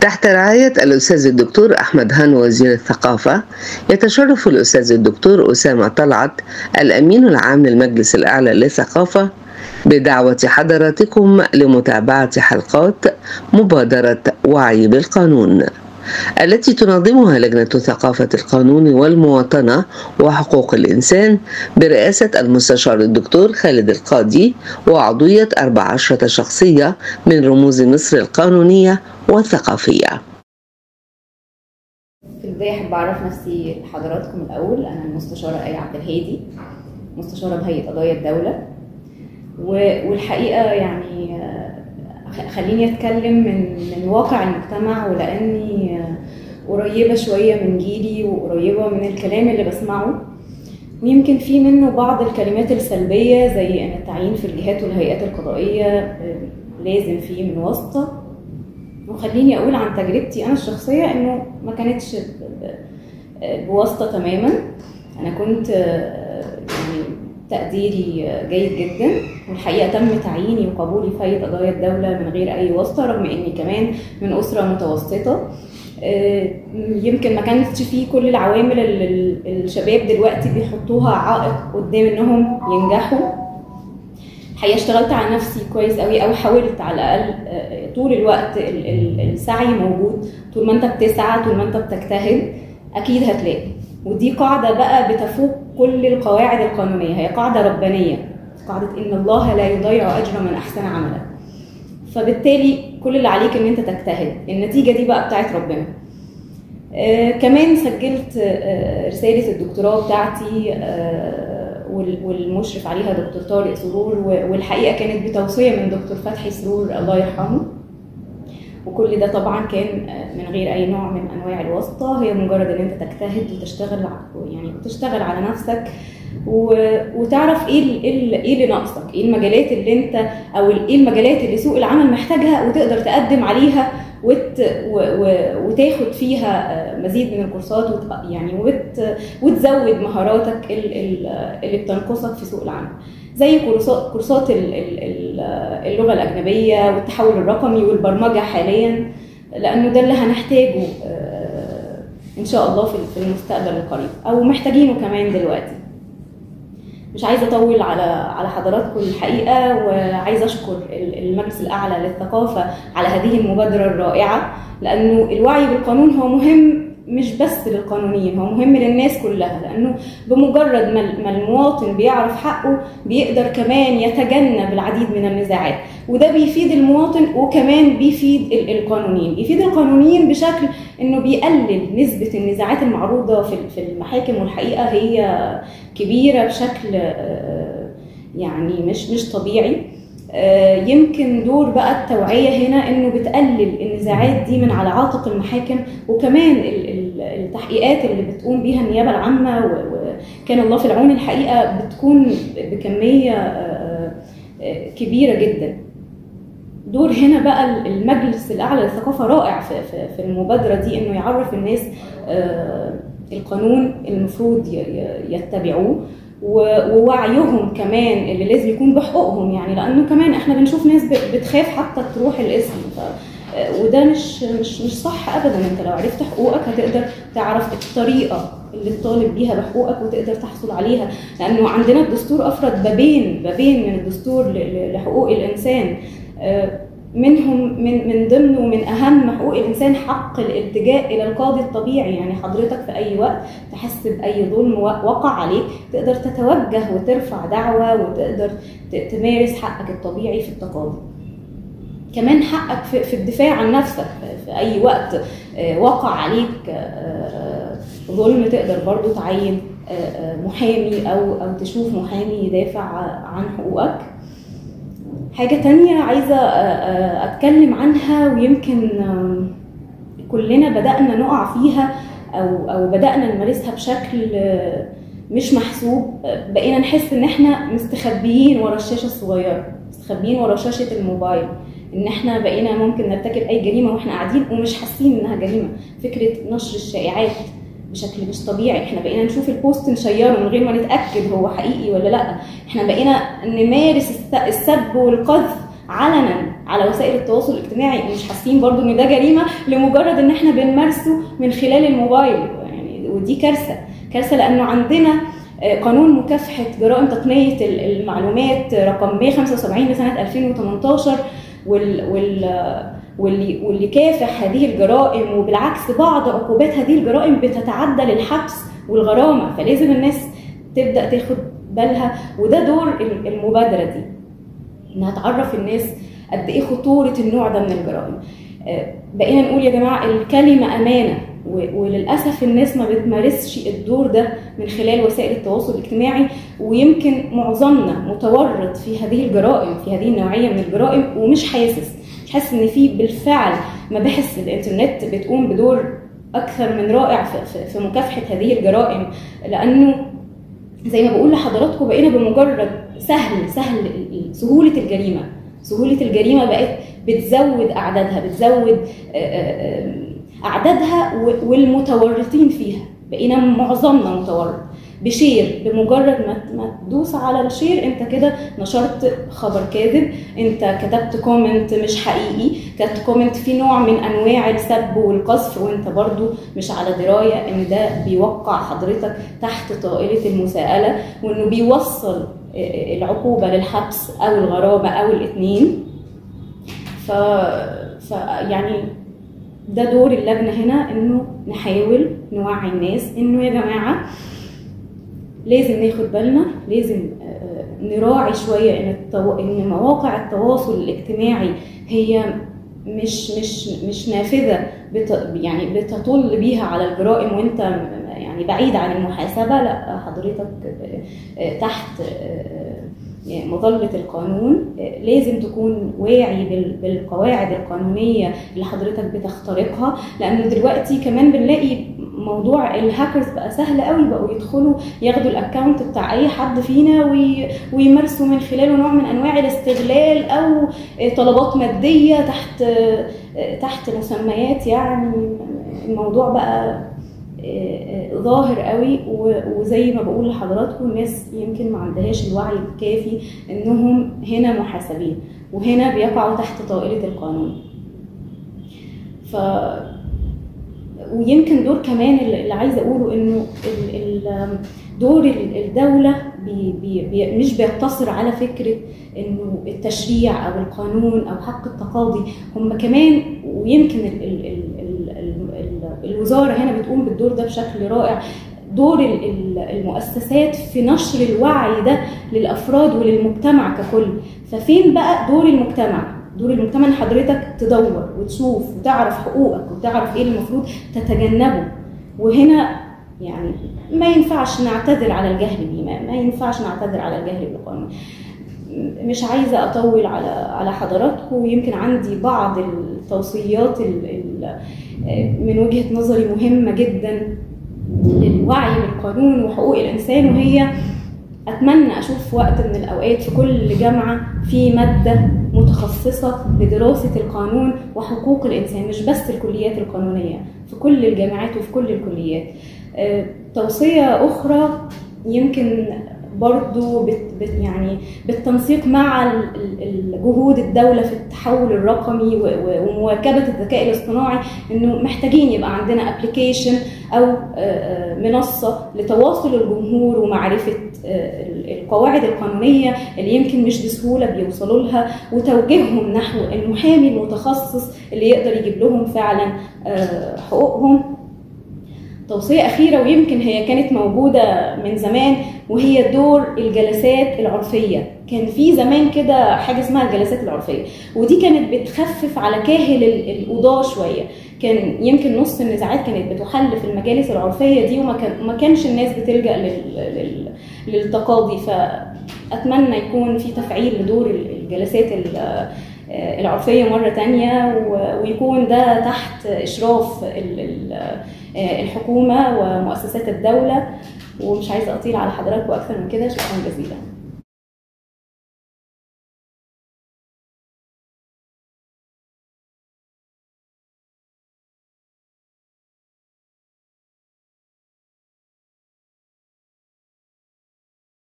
تحت رعاية الأستاذ الدكتور أحمد هان وزير الثقافة يتشرف الأستاذ الدكتور أسامة طلعت الأمين العام للمجلس الأعلى للثقافة بدعوة حضراتكم لمتابعة حلقات مبادرة وعي بالقانون. التي تنظمها لجنة ثقافة القانون والمواطنة وحقوق الإنسان برئاسة المستشار الدكتور خالد القاضي وعضوية 14 شخصية من رموز مصر القانونية والثقافية. في البداية أحب أعرف نفسي لحضراتكم الأول؟ أنا المستشارة آية عبد الهادي مستشارة بهيئة قضايا الدولة. والحقيقة يعني خليني أتكلم من من واقع المجتمع ولأني قريبة شوية من جيلي وقريبة من الكلام اللي بسمعه. ويمكن في منه بعض الكلمات السلبية زي أن التعيين في الجهات والهيئات القضائية لازم فيه من واسطة وخليني أقول عن تجربتي أنا الشخصية إنه ما كانتش بواسطة تماما. أنا كنت يعني تقديري جيد جدا. والحقيقة تم تعييني وقبولي في قضايا الدولة من غير أي واسطة رغم إني كمان من أسرة متوسطة. يمكن ما كانتش فيه كل العوامل اللي الشباب دلوقتي بيحطوها عائق قدام إنهم ينجحوا. الحقيقة اشتغلت على نفسي كويس قوي أو حاولت على الأقل طول الوقت السعي موجود. طول ما أنت بتسعى طول ما أنت بتجتهد أكيد هتلاقي. ودي قاعدة بقى بتفوق كل القواعد القانونية هي قاعدة ربانية قاعدة إن الله لا يضيع أجر من أحسن عملا. فبالتالي كل اللي عليك إن أنت تجتهد. النتيجة دي بقى بتاعت ربنا. آه كمان سجلت آه رسالة الدكتوراه بتاعتي آه والمشرف عليها دكتور طارق سرور والحقيقة كانت بتوصية من دكتور فتحي سرور الله يرحمه. وكل ده طبعا كان من غير أي نوع من أنواع الواسطة. هي مجرد إن أنت تجتهد وتشتغل يعني وتشتغل على نفسك وتعرف إيه إيه اللي ناقصك إيه المجالات اللي أنت أو إيه المجالات اللي سوق العمل محتاجها وتقدر تقدم عليها وت وتاخد فيها مزيد من الكورسات وت يعني وت وتزود مهاراتك اللي بتنقصك في سوق العمل. زي كورسات كورسات اللغة الأجنبية والتحول الرقمي والبرمجة حاليا لأنه ده اللي هنحتاجه إن شاء الله في المستقبل القريب. أو محتاجينه كمان دلوقتي. مش عايزة أطول على على حضراتكم الحقيقة وعايزة أشكر المجلس الأعلى للثقافة على هذه المبادرة الرائعة لأنه الوعي بالقانون هو مهم مش بس للقانونيين هو مهم للناس كلها لأنه بمجرد ما المواطن بيعرف حقه بيقدر كمان يتجنب العديد من النزاعات. وده بيفيد المواطن وكمان بيفيد القانونيين. بيفيد القانونيين بشكل إنه بيقلل نسبة النزاعات المعروضة في المحاكم والحقيقة هي كبيرة بشكل يعني مش مش طبيعي. يمكن دور بقى التوعية هنا إنه بتقلل النزاعات دي من على عاتق المحاكم وكمان التحقيقات اللي بتقوم بيها النيابة العامة وكان الله في العون الحقيقة بتكون بكمية كبيرة جدا. دور هنا بقى المجلس الأعلى للثقافة رائع في, المبادرة دي إنه يعرف الناس القانون المفروض يتبعوه ووعيهم كمان اللي لازم يكون بحقوقهم يعني لأنه كمان إحنا بنشوف ناس بتخاف حتى تروح الاسم. ف وده مش مش مش صح ابدا. أنت لو عرفت حقوقك هتقدر تعرف الطريقة اللي تطالب بيها بحقوقك وتقدر تحصل عليها. لأنه عندنا الدستور أفرد بابين بابين من الدستور لحقوق الإنسان. منهم من من ضمن ومن أهم حقوق الإنسان حق الالتجاء إلى القاضي الطبيعي. يعني حضرتك في أي وقت تحس باي ظلم وقع عليك تقدر تتوجه وترفع دعوة وتقدر تمارس حقك الطبيعي في التقاضي. كمان حقك في الدفاع عن نفسك في أي وقت وقع عليك ظلم تقدر برضو تعين محامي أو أو تشوف محامي يدافع عن حقوقك. حاجة تانية عايزة أتكلم عنها ويمكن كلنا بدأنا نقع فيها أو أو بدأنا نمارسها بشكل مش محسوب. بقينا نحس إن إحنا مستخبيين ورا الشاشة الصغيرة مستخبيين ورا شاشة الموبايل. إن إحنا بقينا ممكن نرتكب أي جريمة وإحنا قاعدين ومش حاسين إنها جريمة. فكرة نشر الشائعات بشكل مش طبيعي. إحنا بقينا نشوف البوست نشيره من غير ما نتأكد هو حقيقي ولا لأ. إحنا بقينا نمارس السب والقذف علنا على وسائل التواصل الاجتماعي. ومش حاسين برضو إن ده جريمة لمجرد إن إحنا بنمارسه من خلال الموبايل. يعني ودي كارثة. كارثة لأنه عندنا قانون مكافحة جرائم تقنية المعلومات رقم 175 لسنة 2018 وال وال واللي واللي كافح هذه الجرائم وبالعكس بعض عقوبات هذه الجرائم بتتعدى للحبس والغرامة. فلازم الناس تبدأ تاخد بالها وده دور المبادرة دي. إنها تعرف الناس قد إيه خطورة النوع ده من الجرائم. بقينا نقول يا جماعة الكلمة أمانة. وللأسف الناس ما بتمارسش الدور ده من خلال وسائل التواصل الاجتماعي ويمكن معظمنا متورط في هذه الجرائم في هذه النوعية من الجرائم ومش حاسس. مش حاسس إن في بالفعل مباحث الإنترنت بتقوم بدور أكثر من رائع في, مكافحة هذه الجرائم لأنه زي ما بقول لحضراتكم بقينا بمجرد سهل سهل سهولة الجريمة. سهولة الجريمة بقت بتزود أعدادها بتزود أعدادها والمتورطين فيها بقينا معظمنا متورط. ب share بمجرد ما تدوس على ال share أنت كده نشرت خبر كاذب أنت كتبت comment مش حقيقي كتبت comment فيه نوع من أنواع السب والقذف وأنت برضو مش على دراية إن ده بيوقع حضرتك تحت طائلة المساءلة وإنه بيوصل العقوبة للحبس أو الغرامه أو الاثنين ف... ف يعني ده دور اللجنة هنا إنه نحاول نوعي الناس إنه يا جماعة لازم ناخد بالنا لازم نراعي شوية إن. إن مواقع التواصل الاجتماعي هي مش مش مش نافذة بت... يعني بتطل بيها على الجرائم وأنت يعني بعيد عن المحاسبة لأ حضرتك تحت مظلة القانون لازم تكون واعي بالقواعد القانونية اللي حضرتك بتخترقها لأنه دلوقتي كمان بنلاقي موضوع الهاكرز بقى سهل قوي بقوا يدخلوا ياخدوا ال account بتاع أي حد فينا وي... ويمارسوا من خلاله نوع من أنواع الاستغلال أو طلبات مادية تحت تحت مسميات يعني. الموضوع بقى ظاهر قوي وزي ما بقول لحضراتكم الناس يمكن ما عندهاش الوعي الكافي انهم هنا محاسبين وهنا بيقعوا تحت طائله القانون. ف ويمكن دور كمان اللي عايزه أقوله إنه دور الدولة بي بي مش بيقتصر على فكرة إنه التشريع أو القانون أو حق التقاضي هم كمان ويمكن ال ال ال ال ال الوزارة هنا بتقوم بالدور ده بشكل رائع. دور المؤسسات في نشر الوعي ده للأفراد وللمجتمع ككل. ففين بقى دور المجتمع؟ دور المجتمع إن حضرتك تدور وتشوف وتعرف حقوقك وتعرف إيه اللي المفروض تتجنبه. وهنا يعني ما ينفعش نعتذر على الجهل بيه ما ينفعش نعتذر على الجهل بالقانون. مش عايزة أطول على على حضراتكم ويمكن عندي بعض التوصيات من وجهة نظري مهمة جدا للوعي بالقانون وحقوق الإنسان وهي أتمنى أشوف وقت من الأوقات في كل جامعة في مادة متخصصة لدراسه القانون وحقوق الإنسان مش بس الكليات القانونية في كل الجامعات وفي كل الكليات. توصية أخرى يمكن برضو بت بت يعني بالتنسيق مع جهود الدولة في التحول الرقمي ومواكبة الذكاء الاصطناعي إنه محتاجين يبقى عندنا ابلكيشن أو منصة لتواصل الجمهور ومعرفة القواعد القانونية اللي يمكن مش بسهولة بيوصلوا لها وتوجيههم نحو المحامي المتخصص اللي يقدر يجيب لهم فعلا حقوقهم. توصية أخيرة ويمكن هي كانت موجودة من زمان وهي دور الجلسات العرفية. كان في زمان كده حاجة اسمها الجلسات العرفية ودي كانت بتخفف على كاهل القضاة شوية. كان يمكن نص النزاعات كانت بتحل في المجالس العرفية دي وما كان ما كانش الناس بتلجأ لل... لل... للتقاضي. فأتمنى يكون في تفعيل لدور الجلسات العرفية مرة تانية ويكون ده تحت إشراف الحكومة ومؤسسات الدولة ومش عايزة أطيل على حضراتكم أكثر من كده. شكرا جزيلا.